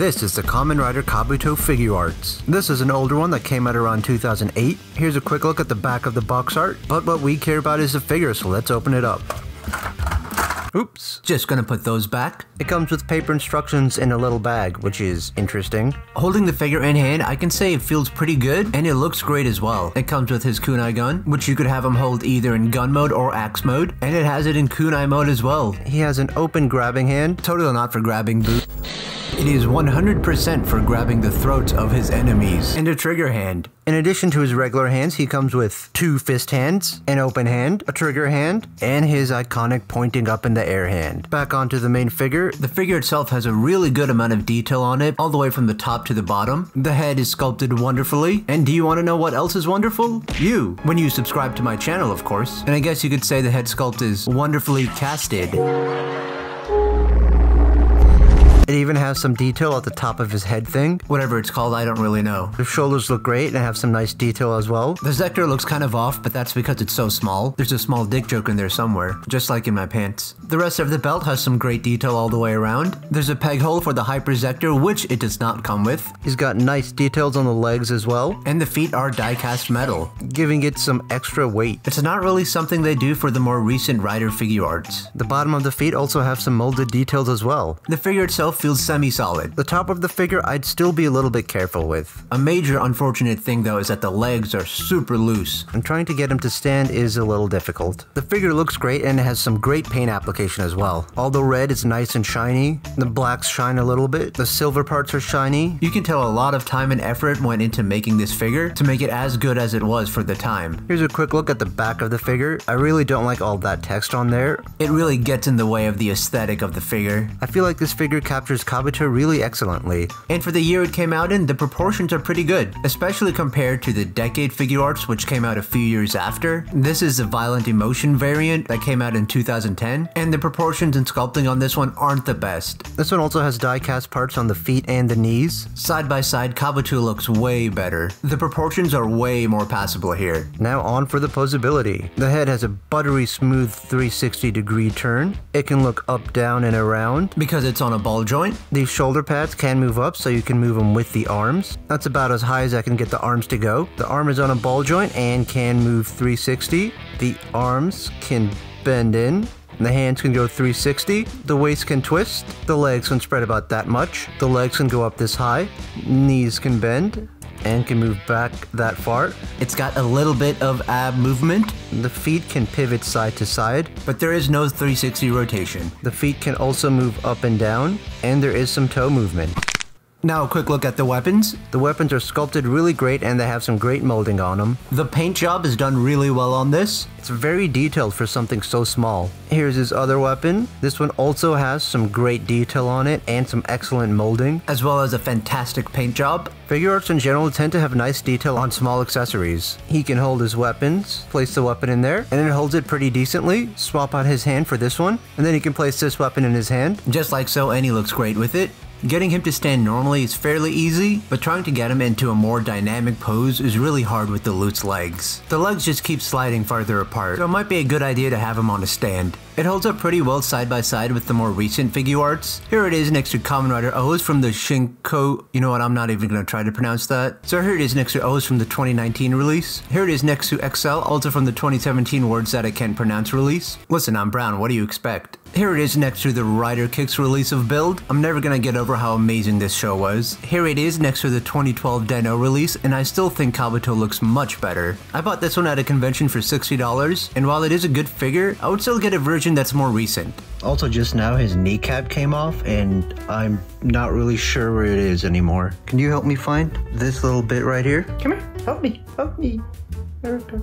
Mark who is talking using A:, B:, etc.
A: This is the Kamen Rider Kabuto Figuarts. This is an older one that came out around 2008. Here's a quick look at the back of the box art, but what we care about is the figure, so let's open it up. Oops. Just gonna put those back. It comes with paper instructions in a little bag, which is interesting. Holding the figure in hand, I can say it feels pretty good, and it looks great as well. It comes with his kunai gun, which you could have him hold either in gun mode or axe mode, and it has it in kunai mode as well. He has an open grabbing hand, totally not for grabbing boot. It is 100% for grabbing the throats of his enemies, and a trigger hand. In addition to his regular hands, he comes with two fist hands, an open hand, a trigger hand, and his iconic pointing up in the air hand. Back onto the main figure, the figure itself has a really good amount of detail on it, all the way from the top to the bottom. The head is sculpted wonderfully, and do you want to know what else is wonderful? You, when you subscribe to my channel of course. And I guess you could say the head sculpt is wonderfully casted. It even has some detail at the top of his head thing. Whatever it's called, I don't really know. The shoulders look great and have some nice detail as well. The Zector looks kind of off, but that's because it's so small. There's a small dick joke in there somewhere, just like in my pants. The rest of the belt has some great detail all the way around. There's a peg hole for the Hyper Zector, which it does not come with. He's got nice details on the legs as well. And the feet are die-cast metal, giving it some extra weight. It's not really something they do for the more recent Rider Figuarts. The bottom of the feet also have some molded details as well. The figure itself feels semi-solid. The top of the figure I'd still be a little bit careful with. A major unfortunate thing though is that the legs are super loose. And trying to get him to stand is a little difficult. The figure looks great and has some great paint application as well. All the red is nice and shiny. The blacks shine a little bit. The silver parts are shiny. You can tell a lot of time and effort went into making this figure to make it as good as it was for the time. Here's a quick look at the back of the figure. I really don't like all that text on there. It really gets in the way of the aesthetic of the figure. I feel like this figure captures captures Kabuto really excellently. And for the year it came out in, the proportions are pretty good, especially compared to the Decade Figuarts which came out a few years after. This is the Violent Emotion variant that came out in 2010, and the proportions and sculpting on this one aren't the best. This one also has die-cast parts on the feet and the knees. Side by side, Kabuto looks way better. The proportions are way more passable here. Now on for the posability. The head has a buttery smooth 360 degree turn. It can look up, down, and around because it's on a ball joint joint. These shoulder pads can move up so you can move them with the arms. That's about as high as I can get the arms to go. The arm is on a ball joint and can move 360. The arms can bend in the hands can go 360, the waist can twist, the legs can spread about that much, the legs can go up this high, knees can bend, and can move back that far. It's got a little bit of ab movement. The feet can pivot side to side, but there is no 360 rotation. The feet can also move up and down, and there is some toe movement. Now a quick look at the weapons. The weapons are sculpted really great and they have some great molding on them. The paint job is done really well on this. It's very detailed for something so small. Here's his other weapon. This one also has some great detail on it and some excellent molding, as well as a fantastic paint job. Figuarts in general tend to have nice detail on small accessories. He can hold his weapons, place the weapon in there, and it holds it pretty decently. Swap out his hand for this one, and then he can place this weapon in his hand. Just like so, and he looks great with it. Getting him to stand normally is fairly easy, but trying to get him into a more dynamic pose is really hard with the Lute's legs. The legs just keep sliding farther apart, so it might be a good idea to have him on a stand. It holds up pretty well side by side with the more recent Figuarts. Here it is next to Kamen Rider OOO from the Shinko, you know what, I'm not even gonna try to pronounce that. So here it is next to OOO from the 2019 release. Here it is next to Ex-Aid, also from the 2017 words that I can't pronounce release. Listen, I'm brown, what do you expect? Here it is next to the Rider Kicks release of Build. I'm never gonna get over how amazing this show was. Here it is next to the 2012 Den-O release, and I still think Kabuto looks much better. I bought this one at a convention for $60, and while it is a good figure, I would still get a version that's more recent. Also just now his kneecap came off, and I'm not really sure where it is anymore. Can you help me find this little bit right here?
B: Come here, help me, help me. There we go.